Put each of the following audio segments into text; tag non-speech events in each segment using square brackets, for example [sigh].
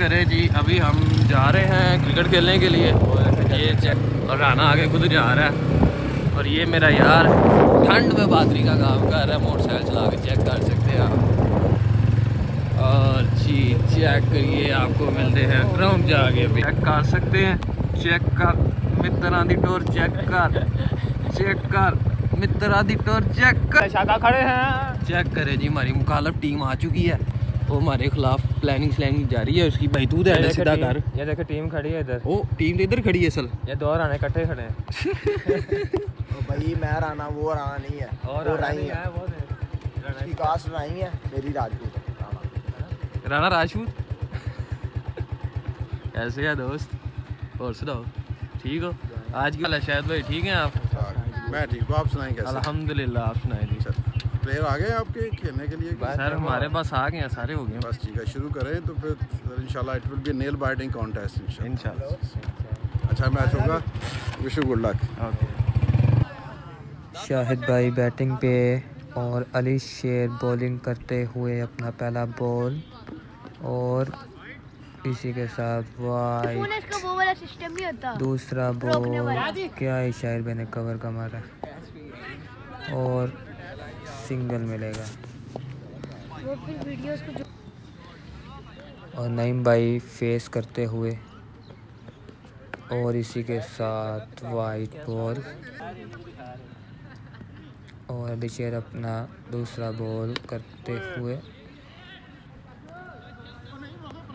करें जी, अभी हम जा रहे हैं क्रिकेट खेलने के लिए। ये चेक और राना आगे खुद जा रहा है। और ये मेरा यार ठंड में बादरी का काम कर रहा है, मोटरसाइकिल चला के चेक कर सकते हैं आप। और जी चेक करिए, आपको मिलते हैं ग्राउंड जाके चेक कर सकते हैं चेक कर मित्र दी टोर चेक कर चेक कर। मित्रा दी टोर चेक कर। खड़े हैं। चेक करें जी हमारी मुखालफ टीम आ चुकी है। वो हमारे खिलाफ प्लानिंग स्लैनिंग जारी है उसकी भाई तू दे सीधा कर। ये देखो टीम खड़ी है इधर। ओ टीम तो इधर खड़ी है असल। ये दो राने इकट्ठे खड़े हैं। [laughs] भाई मैं राना वो राना नहीं है। और वो राना नहीं है। वो। उसकी कास्ट राई है मेरी राजपूत। राणा। राजपूत? [laughs] कैसे है दोस्त? और सुनाओ ठीक हो? आज की वाला शायद भाई ठीक है आप? मैं ठीक हूँ आप सुनाएँ कैसे? अल्हम्दुलिल्लाह आप सुनाए जी। सर प्लेयर आ गए आपके खेलने के लिए? सर हमारे पास आ गए हैं सारे हो गए बस ठीक है शुरू करें तो फिर इंशाल्लाह it will be nail biting contest इंशाल्लाह। अच्छा मैच होगा? Wish you good luck. Shahid भाई बैटिंग पे और अली शेर बॉलिंग करते हुए अपना पहला बॉल और इसी के साथ वाइट फ़ोन इसका वो वाला सिस्टम नहीं होता दूसरा बॉल क्या ही शाहिद भाई ने कवर का मारा। और सिंगल मिलेगा। वो फिर वीडियोस को जो और नईम भाई फेस करते हुए। और इसी के साथ वाइट बॉल और अभिषेक अपना दूसरा बॉल करते हुए।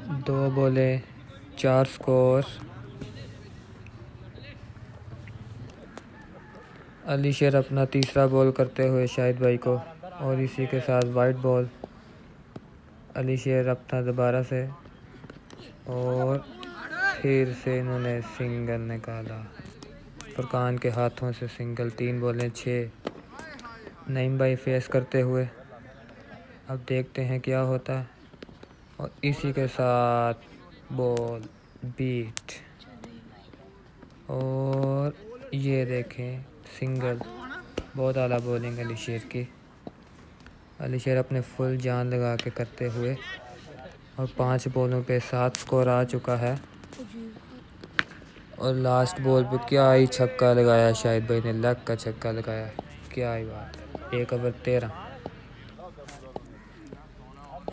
दो बोले, चार स्कोर अली शेर अपना तीसरा बॉल करते हुए शाहिद भाई को, और इसी के साथ वाइट बॉल अली शेर अपना दोबारा से, और फिर से इन्होंने सिंगल निकाला। फुरकान के हाथों से सिंगल तीन बॉलें छः नईम भाई फेस करते हुए, अब देखते हैं क्या होता है। और इसी के साथ बॉल बीट और ये देखें सिंगल बहुत आला बॉलिंग अली शेर की। अली शेर अपने फुल जान लगा के करते हुए और पाँच बॉलों पे सात स्कोर आ चुका है। और लास्ट बॉल पे क्या ही छक्का लगाया शाहिद भाई ने लक का छक्का लगाया। क्या ही बात। एक ओवर तेरह।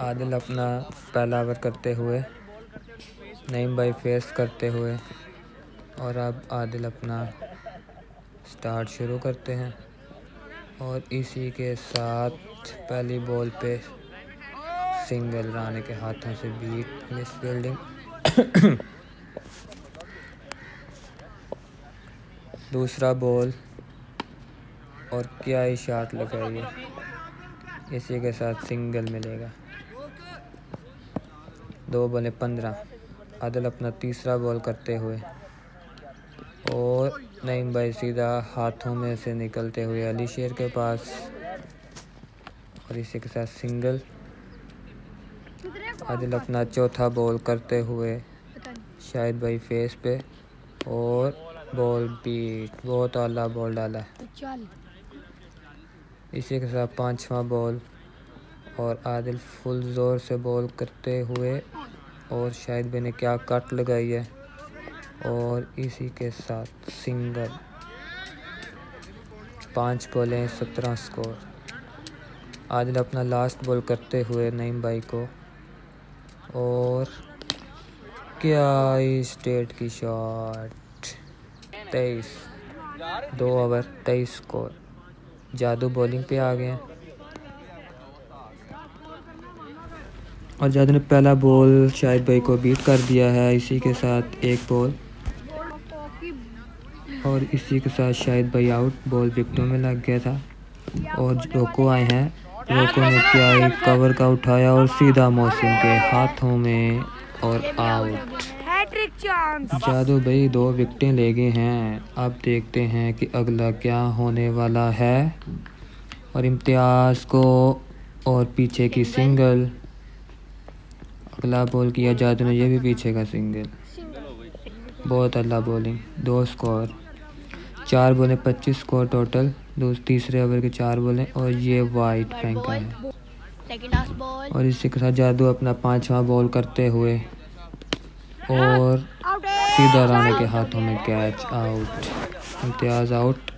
आदिल अपना पहला ओवर करते हुए, नईम भाई फेस करते हुए और अब आदिल अपना स्टार्ट शुरू करते हैं। और इसी के साथ पहली बॉल पे सिंगल राने के हाथों से बीट मिस फील्डिंग दूसरा बॉल और क्या ही शॉट लगाई है, इसी के साथ सिंगल मिलेगा। दो बॉलें पंद्रह। आदिल अपना तीसरा बॉल करते हुए। और नईम भाई सीधा हाथों में से निकलते हुए अली शेर के पास। और इसी के साथ सिंगल। आदिल अपना चौथा बॉल करते हुए शाहिद भाई फेस पे। और बॉल बीट बहुत आला बॉल डाला इसी के साथ पांचवा बॉल और आदिल फुल ज़ोर से बॉल करते हुए और शायद मैंने क्या कट लगाई है। और इसी के साथ सिंगल। पाँच बॉलें सत्रह स्कोर। आदिल अपना लास्ट बॉल करते हुए नईम भाई को। और क्या स्टेट की शॉट तेईस। दो ओवर तेईस स्कोर जादू बॉलिंग पे आ गए और जादू ने पहला बॉल शाहिद भाई को बीट कर दिया है इसी के साथ एक बॉल और इसी के साथ शाहिद भाई आउट बॉल विकटों में लग गया था। और रोको आए हैं रोको ने क्या ही कवर का उठाया और सीधा मौसम के हाथों में और आउट जादू भाई दो विकेटें ले गए हैं। अब देखते हैं कि अगला क्या होने वाला है। और इम्तियाज़ को और पीछे की सिंगल अगला बॉल किया जादू ने ये भी पीछे का सिंगल। बहुत अल्लाह बॉलिंग दो स्कोर चार बोलें पच्चीस स्कोर टोटल दो तीसरे ओवर के चार बोलें और ये वाइट फेंका है। और इसी के साथ जादू अपना पांचवा बॉल करते हुए और सीधा राणे के हाथों में catch out Imtiaz out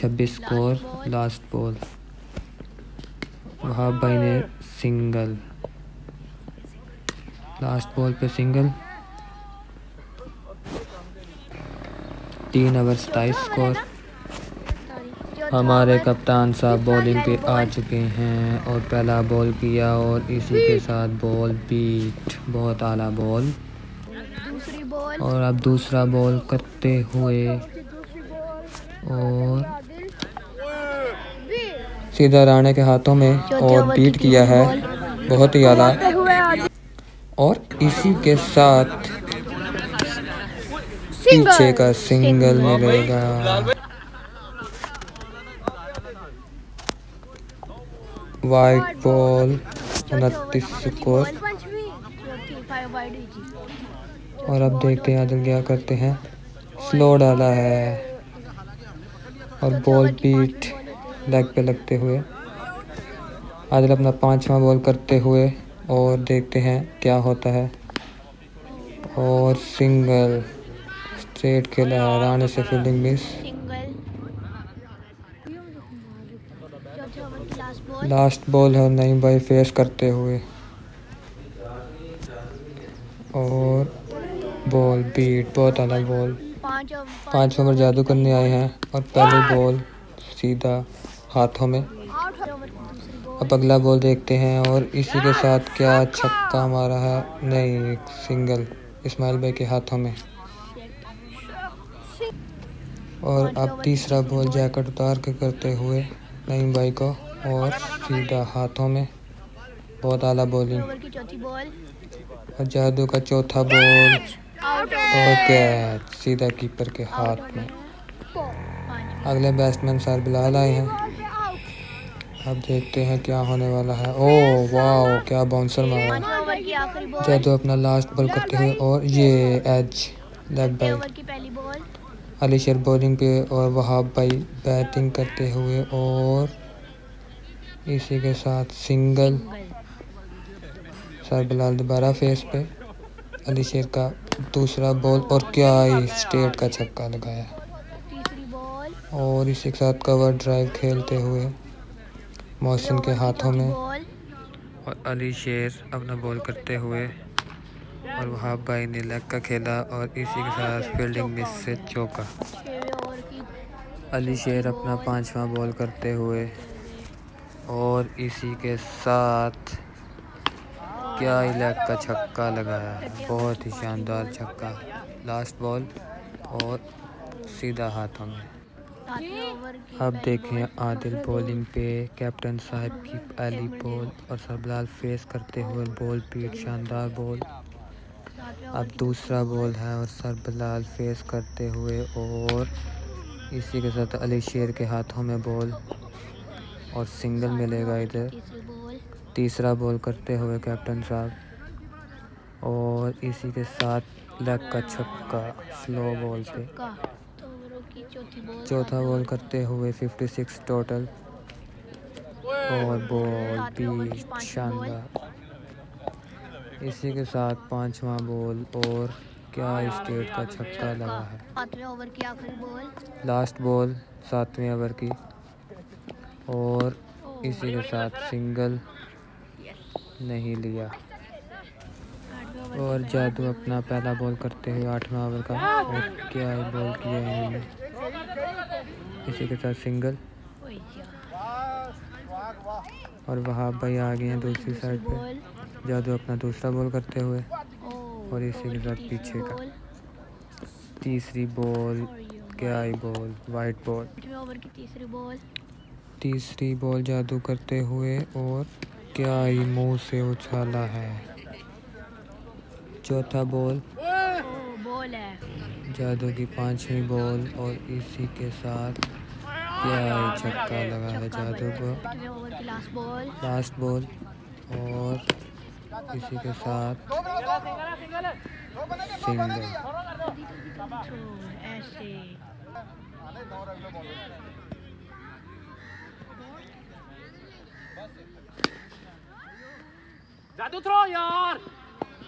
26 score last ball Wahab भाई ने सिंगल लास्ट बॉल पे सिंगल। तीन ओवर, सताईस स्कोर हमारे कप्तान साहब बॉलिंग पे आ चुके हैं और पहला बॉल किया और इसी के साथ बॉल बीट बहुत आला बॉल और अब दूसरा बॉल करते हुए और सीधा राणे के हाथों में और बीट किया है। बहुत ही आला और इसी के साथ पीछे का सिंगल मिलेगा। वाइट बॉल उनतीस स्कोर और अब देखते हैं आदिल क्या करते हैं। स्लो डाला है। और बॉल बीट लेग पे लगते हुए। आदिल अपना पांचवा बॉल करते हुए। और देखते हैं क्या होता है। और सिंगल स्ट्रेट खेला है राणे से फील्डिंग मिस लास्ट बॉल है नहीं भाई फेस करते हुए। और बॉल बीट बहुत अलग बॉल पाँच ओवर जादू करने आए हैं और पहली बॉल सीधा हाथों में। अब अगला बॉल देखते हैं और इसी के साथ क्या छक्का हमारा है? नहीं सिंगल इस्माइल भाई के हाथों में। और अब तीसरा बॉल जैकेट उतार के करते हुए नईम भाई को और सीधा हाथों में। बहुत आला बॉलिंग और जादू का चौथा बॉल और कैच सीधा कीपर के हाथ में। अगले बैट्समैन सर बिलाल आए हैं। अब देखते हैं क्या होने वाला है। ओ वाह क्या बाउंसर मारा। जादू अपना लास्ट बॉल करते हुए और ये एज लेग बाई अली शेर बॉलिंग पे और वहाब भाई बैटिंग करते हुए और इसी के साथ सिंगल सर बिलाल दोबारा फेस पे। अली शेर का दूसरा बॉल और क्या ही स्टेट का छक्का लगाया। और इसी के साथ कवर ड्राइव खेलते हुए मोहसिन के हाथों में। और अली शेर अपना बॉल करते हुए और वहाब भाई ने लेग का खेला और इसी के साथ फील्डिंग मिस से चौका। छठे ओवर की। अली शेर अपना पांचवा बॉल करते हुए और इसी के साथ क्या ही लेग का छक्का लगाया। है बहुत ही शानदार छक्का। लास्ट बॉल और सीधा हाथों में। अब देखें आदिल बॉलिंग पे कैप्टन साहब की पहली बॉल और सरबलाल फेस करते हुए बॉल पीट शानदार बॉल। अब दूसरा बॉल है और सरबलाल फेस करते हुए और इसी के साथ अली शेर के हाथों में बॉल और सिंगल मिलेगा इधर। तीसरा बॉल। करते हुए कैप्टन साहब और इसी के साथ लेग का छक्का स्लो बॉल पे। चौथी बॉल करते हुए 56 टोटल और बॉल पांचवी शानदार। इसी के साथ पांचवा बॉल और क्या स्टेट का छक्का लगा है? ओवर की आखिरी बॉल लास्ट बॉल सातवें ओवर की। और इसी के साथ सिंगल नहीं लिया। और जादू अपना पहला बॉल करते हुए आठवां ओवर का। और क्या बॉल किया है इसी के साथ सिंगल और वहाँ भाई आ गए हैं दूसरी साइड पे। जादू अपना दूसरा बॉल करते हुए। और इसी के साथ पीछे का। तीसरी बॉल क्या ही बॉल वाइट बॉल की तीसरी बॉल तीसरी बॉल जादू करते हुए और क्या ही मुँह से उछाला है। चौथा बॉल बॉल है। जादू की पांचवी बॉल और इसी के साथ क्या छक्का लगा है जादू को। लास्ट बॉल और इसी के साथ सिंगल जादू थ्रो ऐसे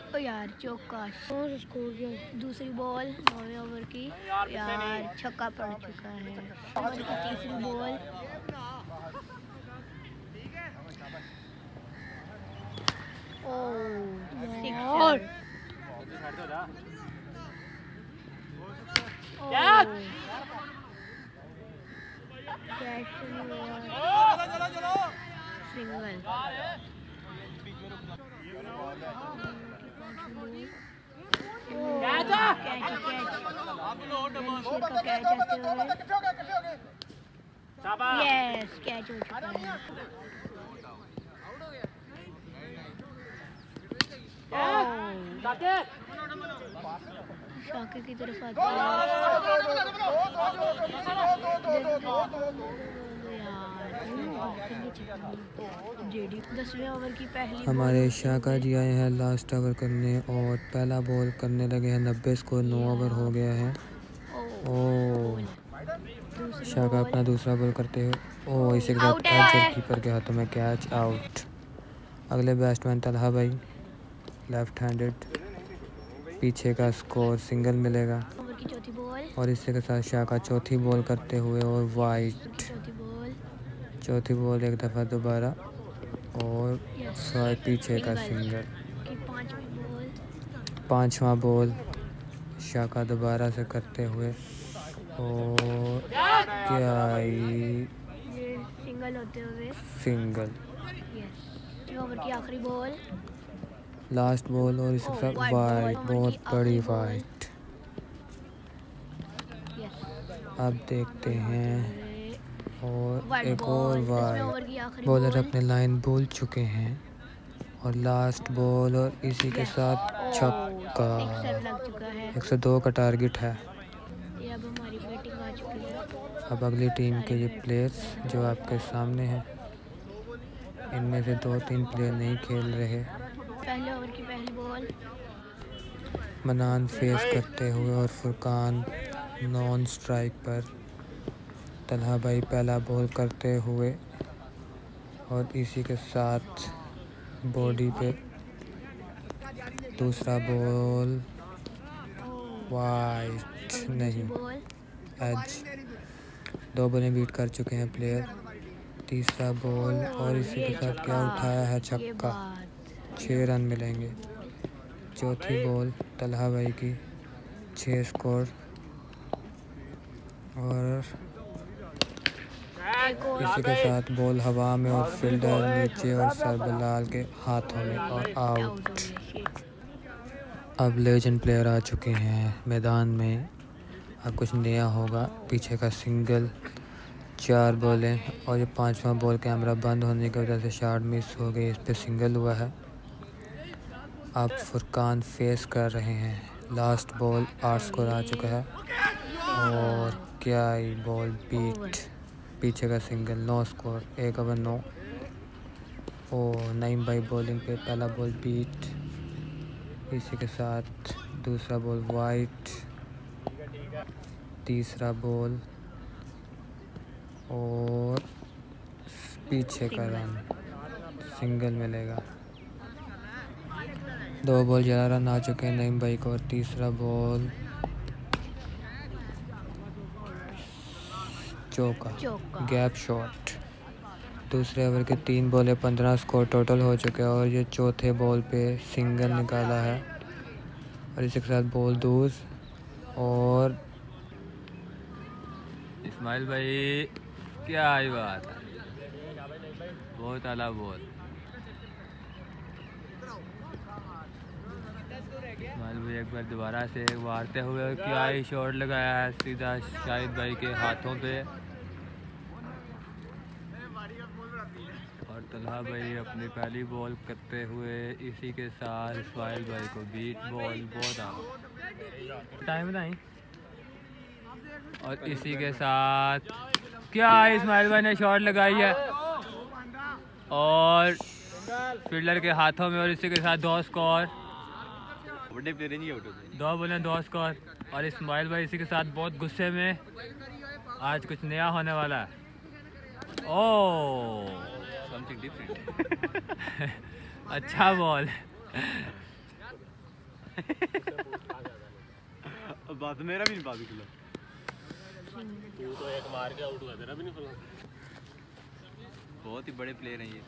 ओ यार चौका और दूसरी बॉल नौवे ओवर की। यार छक्का पड़ चुका है। ओवर की तीसरी ball oh single yes catch हो चुका है शाके की तरफ़ आते हैं जेडी दसवें ओवर की पहली हमारे शाका जी आए हैं लास्ट ओवर करने और पहला बॉल करने लगे हैं, नब्बे स्कोर नौ ओवर हो गया है। ओ शाका अपना दूसरा बॉल करते हुए ओ, इसे के कीपर के हाथों में कैच आउट अगले बैट्समैन तलहा भाई लेफ़्ट हैंडेड पीछे का स्कोर सिंगल मिलेगा। और इसी के साथ शाका चौथी बॉल करते हुए और वाइट चौथी बॉल एक दफ़ा दोबारा और सॉरी पीछे का सिंगल पांचवी बॉल शाका दोबारा से करते हुए और क्या ये सिंगल। होते हुए सिंगल बॉल लास्ट बॉल और इसके साथ वाइट बहुत बड़ी वाइट अब देखते हैं। और एक और आखिरी बॉलर अपने लाइन बोल चुके हैं। और लास्ट बॉल और इसी के साथ छक्का। सिक्सर लग चुका है। 102 का टारगेट है। है। अब अगली टीम के ये प्लेयर्स जो आपके सामने हैं इनमें से दो तीन प्लेयर नहीं खेल रहे। पहले ओवर की पहली बॉल मनान फेस करते हुए और फुरकान नॉन स्ट्राइक पर तलहा भाई पहला बॉल करते हुए और इसी के साथ बॉडी पे दूसरा बॉल वाइट नहीं। एज दो बॉलें बीट कर चुके हैं प्लेयर तीसरा बॉल और इसी के साथ क्या उठाया है छक्का? छः रन मिलेंगे। चौथी बॉल तलहा भाई की छः स्कोर और इसी के साथ बॉल हवा में और फील्डर नीचे और सरबलाल के हाथों में और आउट। अब लेजेंड प्लेयर आ चुके हैं मैदान में। अब कुछ नया होगा। पीछे का सिंगल चार बॉलें और ये पांचवा बॉल कैमरा बंद होने की वजह से शार्ट मिस हो गई। इस पर सिंगल हुआ है। अब फुरकान फेस कर रहे हैं। लास्ट बॉल आठ स्कोर आ चुका है। और क्या ही बॉल बीट पीछे का सिंगल, नौ स्कोर एक ओवर नौ। ओ नईम भाई बॉलिंग पे पहला बॉल बीट इसी के साथ दूसरा बॉल वाइट तीसरा बॉल और पीछे का रन सिंगल मिलेगा। दो बॉल ग्यारह रन आ चुके हैं नईम भाई को, और तीसरा बॉल चौका। Gap shot. दूसरे ओवर के तीन बॉले पंद्रह स्कोर टोटल हो चुके हैं और ये चौथे बॉल पे सिंगल निकाला है। और इसी के साथ बॉल दूर और इस्माइल भाई क्या ही बात है। बहुत आला बॉल। इस्माइल भाई एक बार दोबारा से मारते हुए क्या ही शॉट लगाया है सीधा शाहिद भाई के हाथों पे और तलहा भाई अपनी पहली बॉल करते हुए इसी के साथ इसमाइल भाई को बीट बॉल बहुत आ टाइम नहीं। और इसी के साथ क्या इसमाइल भाई ने शॉट लगाई है? और फील्डर के हाथों में और इसी के साथ दो स्कोर दो बोले दो स्कोर और इसमाइल भाई इसी के साथ बहुत गुस्से में। आज कुछ नया होने वाला है। ओ समथिंग different. [laughs] अच्छा बॉल। बस मेरा भी नहीं बात खुला। बहुत ही बड़े प्लेयर हैं ये।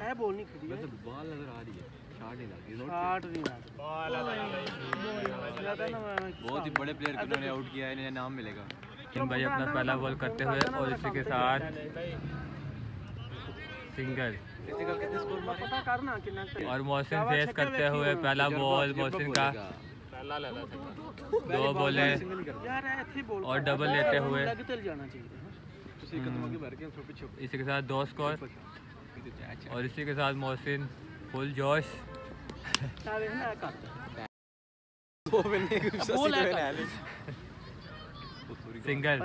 है बॉल नहीं खड़ी बॉल आ रही है शॉट नहीं लग रही शॉट नहीं लग बॉल बहुत ही बड़े प्लेयर को उन्होंने आउट किया है इन्हें नाम मिलेगा। किन भाई अपना पहला बॉल करते हुए और इसी के साथ सिंगल और मोहसिन फेस करते हुए पहला बॉल मोहसिन का दो बोले और डबल लेते हुए। तो इसी के साथ दो स्कोर अच्छा। और इसी के साथ मोहसिन फुल जोश। सिंगल।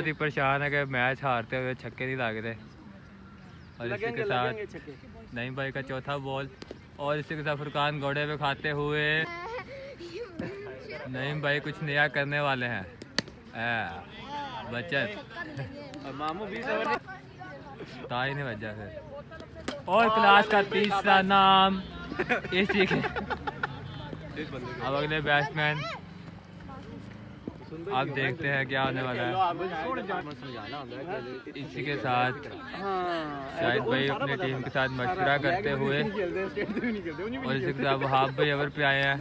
परेशान है कि मैच हारते हुए छक्के नहीं लागते। और इसी के साथ नईम भाई का चौथा बॉल। और इसी के साथ फुरकान घोड़े पे खाते हुए नईम भाई कुछ नया करने वाले हैं। बचत मामू भी ओवर ता ही नहीं फिर। और क्लास का तीसरा नाम इसी के। अब अगले बैट्समैन। अब देखते हैं क्या होने वाला है। इसी के साथ शाहिद भाई अपनी टीम के साथ मशवरा करते हुए और इसी के साथ वहाब भाई ओवर पे आए हैं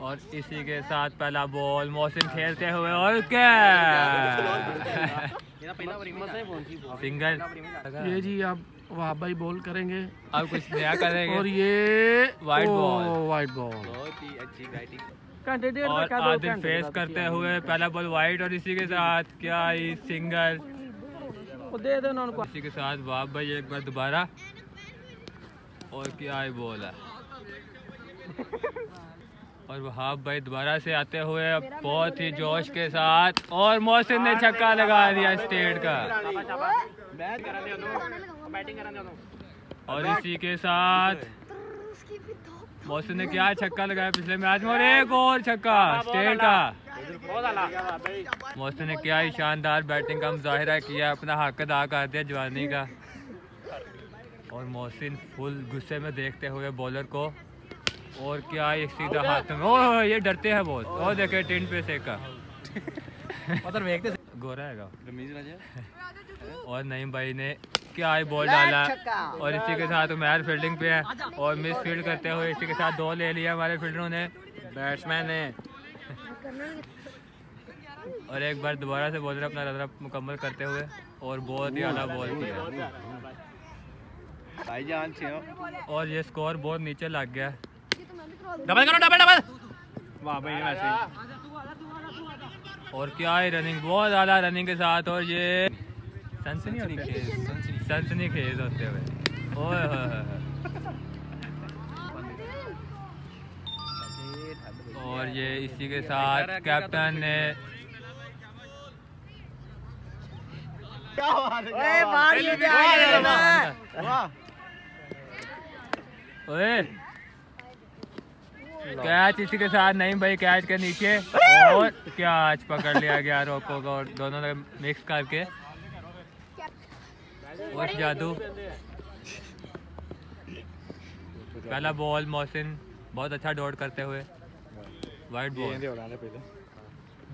और इसी के साथ पहला बॉल मौसम खेलते हुए, और क्या? सिंगल ये जी आप वहाँ भाई बॉल करेंगे। अब कुछ नया करेंगे? और ये बहुत ही अच्छी बैटिंग और तक का दो आदिल फेस करते हुए पहला बॉल वाइट और इसी के साथ क्या आई सिंगल वो दे दे उनको। इसी के साथ वाह भाई एक बार दोबारा। और क्या आई बॉल है। [laughs] और वहाब भाई दोबारा से आते हुए बहुत ही जोश के साथ और मोहसिन ने छक्का लगा दिया स्टेट का। और इसी के साथ मोहसिन ने क्या छक्का लगाया पिछले मैच में और एक और छक्का स्टेट का। मोहसिन ने क्या ही शानदार बैटिंग का मुजाहरा किया अपना हक अदा कर दिया जवानी का। और मोहसिन फुल गुस्से में देखते हुए बॉलर को और क्या ये सीधा हाथ में? ओह ये डरते हैं बहुत। और देखे टिन पे से का गोरा है रमीज राजा? और नईम भाई ने क्या ही बॉल डाला। और इसी के साथ उमैर फील्डिंग पे है। और मिस फ़ील्ड करते हुए इसी के साथ दो ले लिया हमारे फील्डरों ने। बैट्समैन ने। और एक बार दोबारा से बॉलर अपना रदरा मुकम्मल करते हुए और बहुत ही आला बॉल किया। भाईजान छे और ये स्कोर बहुत नीचे लग गया। डबल करो डबल डबल वाह भाई वैसे और क्या है रनिंग बहुत ज़्यादा रनिंग के साथ और ये सनसनी होती है सनसनी खेज होते हुए। ओए होए होए होए। और ये इसी के साथ कैप्टन ने ओए। कैच इसी के साथ नहीं भाई कैच के नीचे। और क्या आज पकड़ लिया गया रोको को और दोनों ने मिक्स करके। और जादू। पहला बॉल मोहसिन बहुत अच्छा डॉट करते हुए। वाइट बॉल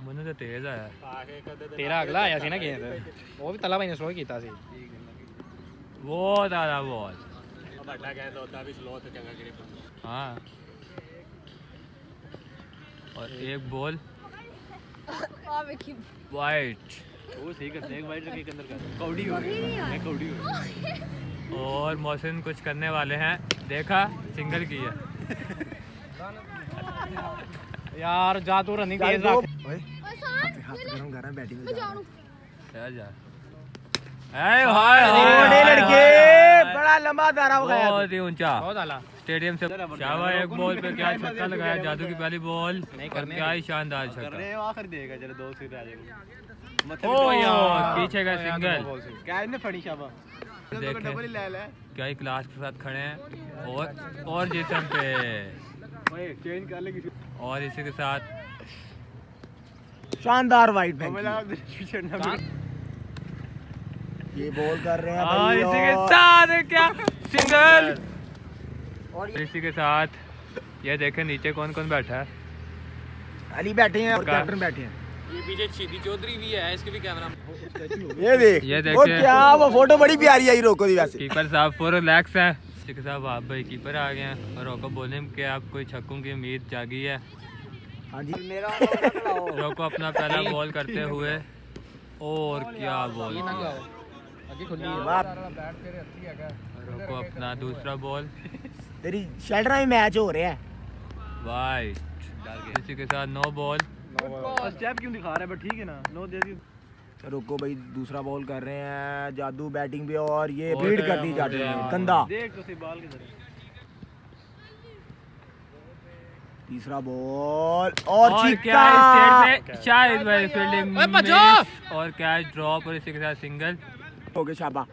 ਮੈਨੂੰ तो तेज आया। तेरा अगला आया सी ना गेंद। वो भी तला भाई ने ਸਲੋ ਕੀਤਾ सी। ਬਹੁਤ ਜ਼ਿਆਦਾ बॉल बड़ा ਗੇਂਦ ਹੁੰਦਾ ਵੀ स्लो ਤੇ चंगा ग्रिप हाँ। और एक बॉल वाइट वो सही करते हैं वाइट के अंदर कर। कौड़ी हो मैं कौड़ी हो और मोहसिन कुछ करने वाले हैं। देखा सिंगल किया यार जा तो रनिंग तेज रख ओए हाथ गरम गरम बैटिंग में जा। चल जा। ए भाई लड़के बड़ा लंबा धारा हो गया बहुत ही ऊँचा। बहुत आला। स्टेडियम से शाबा एक बॉल पे क्या छक्का लगाया जादू की पहली बॉल और क्या ही शानदार छक्का। रहे आखिर देगा चलो दो सिर आ जाएगा। मथे ओ पीछे का सिंगल। क्या इन्हें फड़ी शाबा देखें। डबल ही ले ले। क्या ही क्लास के साथ खड़े हैं। और और जिसम पे। ओए चेंज कर लेगी और इसी के साथ। शानदार वाइट ये बॉल कर रहे हैं भाई इसी के साथ क्या? सिंगल। और इसी के साथ ये देखें नीचे कौन कौन बैठा है। अली बैठे हैं और कैप्टन बैठे हैं। ये पीछे चीदी चौधरी भी है इसके भी कैमरा ये देख ये देखें। क्या वो फ़ोटो बड़ी प्यारी आई रोको दी वैसे। कीपर साहब फोर रिलैक्स हैं। इसी के साथ आप भाई कीपर आ गए हैं। और रोको बोले कि आप कोई छक्कों की उम्मीद जागी है। हाँ जी मेरा रोको अपना पहला बॉल करते हुए। और क्या बॉल। रोको अपना दूसरा बॉल। तेरी शेल्टर में मैच हो रहा है। वाइट इसी के साथ नो बॉल स्टेप क्यों दिखा रहा है? बट ठीक है ना। नो दे दी रुको भाई दूसरा बॉल कर रहे हैं। जादू बैटिंग पे और ये है, कर दी जादू है। कंधा। देख तो सही बाल के जरा तीसरा बॉल और और क्या शायद भाई फील्डिंग और कैच ड्रॉप और इसी के साथ सिंगल हो गए शाबा।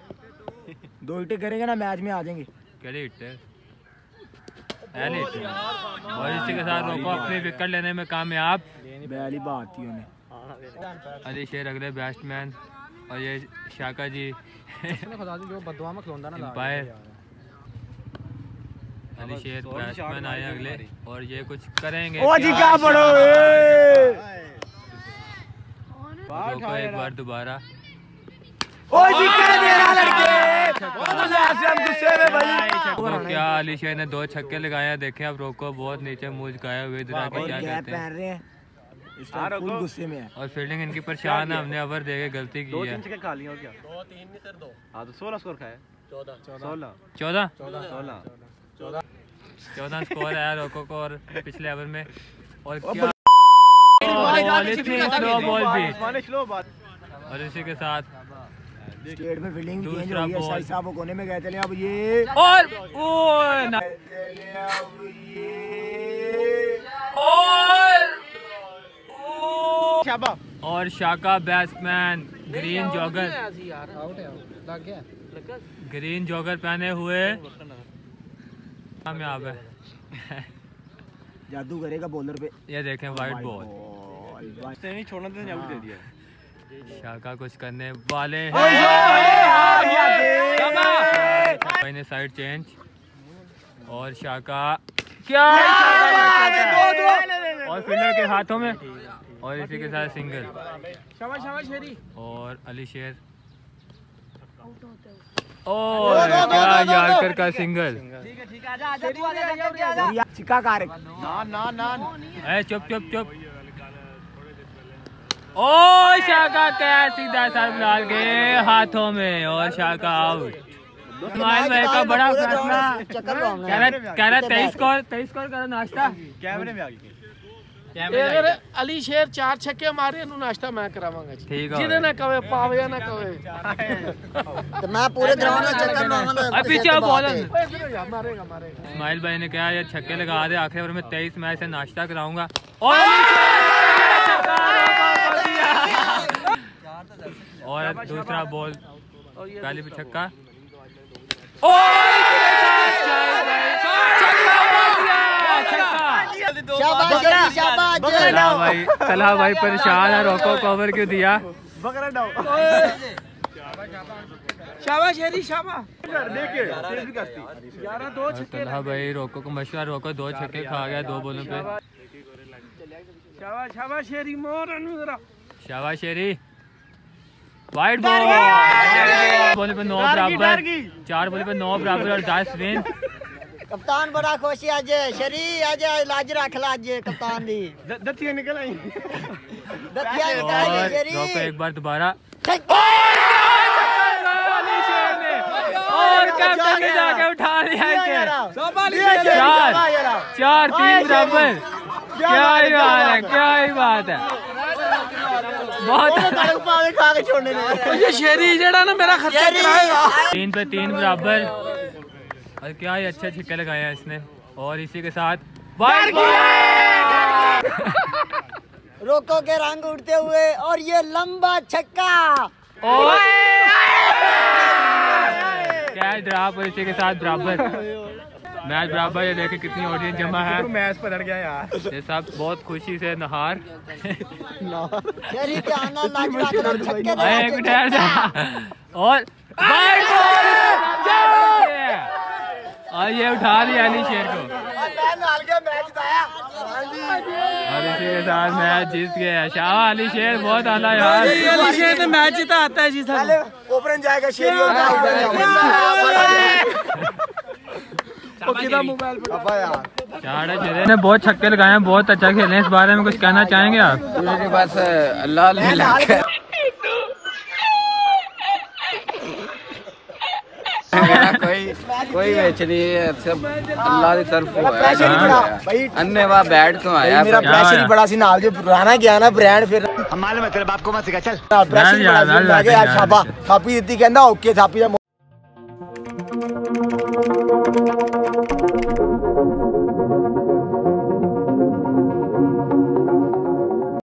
दो हिटे करेंगे ना मैच में आ जाएँगे। कैली हिट है पहले और इसी के साथ रोको अपनी विकेट लेने में कामयाब। पहली बात उन्हें। अली शेर अगले बैट्समैन और ये शाका जी। एम्पायर अली शेर बैट्समैन आए अगले। और ये कुछ करेंगे। ओ जी क्या पड़ो रोको एक बार दोबारा। ओ जी क्या दे रहा लड़के? क्या अली शेर ने दो छक्के लगाए देखें अब रोको बहुत नीचे मुझ गाया हुए गुस्से में है और फील्डिंग इनकी परेशान है हमने ओवर देके गलती की है खा और क्या दो तीन नहीं सर दो हाँ तो 16 स्कोर खाया 14 16 चौदह 16 चौदह स्कोर आया रोको को और पिछले ओवर में और क्या और इसी के साथ स्टेट में फील्डिंग चेंज हो गई है शाही साहब वो कोने में गए चले अब ये और ओ ना- और और Shaka batsman green jogger green jogger पहने हुए। कामयाब है। जादू करेगा बॉलर पे। ये देखें वाइट बॉल बॉल नहीं छोड़ना तो दे दिया। शाका कुछ करने वाले हैं। भाई ने साइड चेंज। और शाका! क्या? और फील्डर के हाथों में। और इसी के साथ सिंगल। और अली शेर। और क्या यारकर का सिंगल। चिक्का कार ना ना ना। ए चुप चुप चुप। ओ क्या सीधा के हाथों में और आउट इस्माइल भाई का बड़ा फैसला कह रहा कह रहा तेईस स्कोर तेईस स्कोर करो नाश्ता। कैमरे में आ अगर अली शेर चार छक्के मारे नाश्ता मैं करावा ना कवे पावे ना कवे तो मैं पूरे ग्राउंड में इस्माइल भाई ने कहा ये छक्के लगा दे आखिर में तेईस मैं से नाश्ता कराऊँगा। और और दूसरा बॉल पहले पे छक्का भाई तला भाई परेशान है रोको कवर क्यों दिया शाबाश भाई रोको को मशवरा रोको दो छक्के खा गया दो बोलों पे शाबाश शेरी मोर बॉल बॉल पे नौ बराबर। चार बॉल पे नौ बराबर और दस विन कप्तान बड़ा खुश है अज शरी अज लाज रख ला कप्तान दी। दतिया निकल आई। दतिया निकल आई शरी। तो एक बार दोबारा। और कैप्टन ने जाके उठा लिया चार। चार तीन बराबर। क्या ही बात है क्या ही बात है। बहुत तो ये शेरी ना मेरा खर्चा तीन पे तीन बराबर। और क्या ही अच्छा लगाया इसने। और इसी के साथ रोको के रंग उड़ते हुए और ये लंबा छक्का। क्या ड्राप और इसी के साथ बराबर। मैच बराबर ये देखे कितनी ऑडियंस जमा है। मैच पलट गया यार। ये सब बहुत खुशी से नहार। और और ये उठा लिया अली शेर को। नाल के मैच और इसी के साथ मैच जीत गया शाह अली शेर बहुत आला यार। अली शेर ने मैच जीता आता है जी सर ओपन जाएगा शेरी और मैं मोबाइल अबा यार चार चेहरे ने बहुत छक्के लगाए हैं बहुत अच्छा खेले हैं इस बारे में कुछ कहना चाहेंगे आप? मेरे पास अल्लाह कोई कोई सब अल्लाह की तरफ़ हुआ अन्य वहाँ बैट तो आया? मेरा प्रेशर ही बड़ा सी नाल जो पुराना गया ना ब्रांड फिर। मालूम है तेरे बाप को मत सिखा चल। प्रेशर बड़ा सी छापा। छापी दी कहंदा ओके छापी